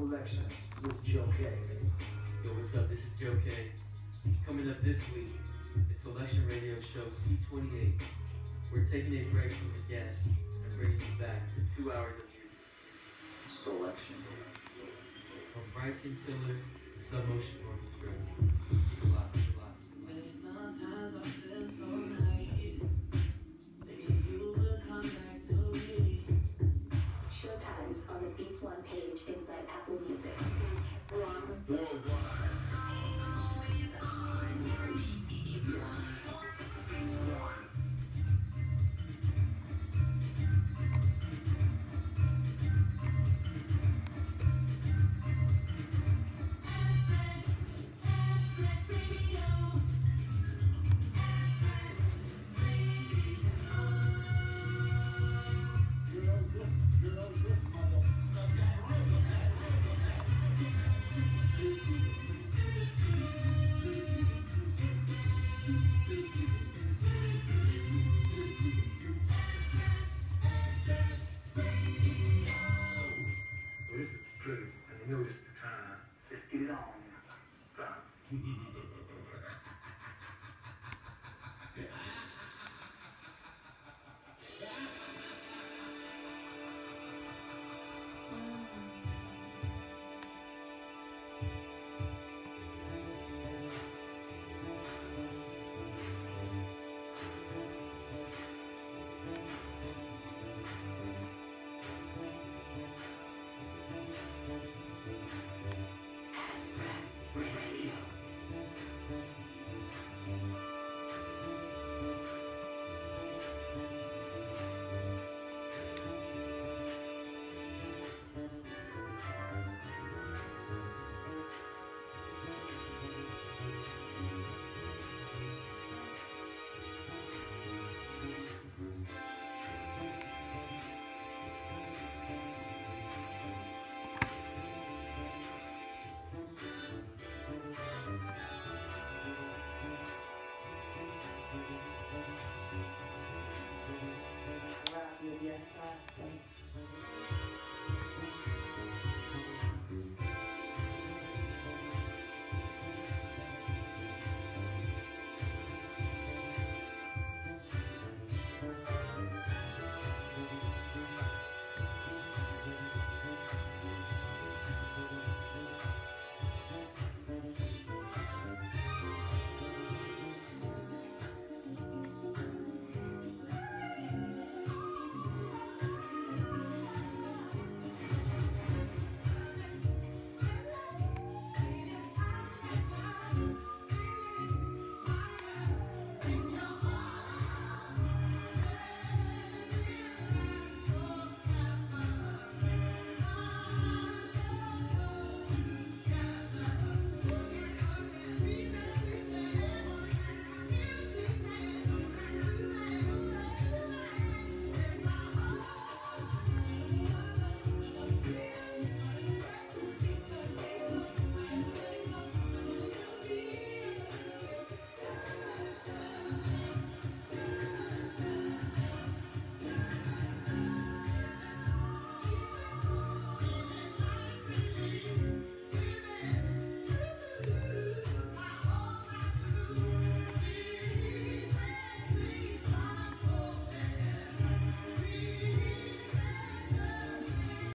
Selection with Joe K. Yo, what's up? This is Joe K. Coming up this week, it's Selection Radio Show 228. We're taking a break from the guests and bringing you back to two hours of music. Selection. From Bryson Tiller to Submotion Orchestra. This is pretty, and you know this is the time. Let's get it on.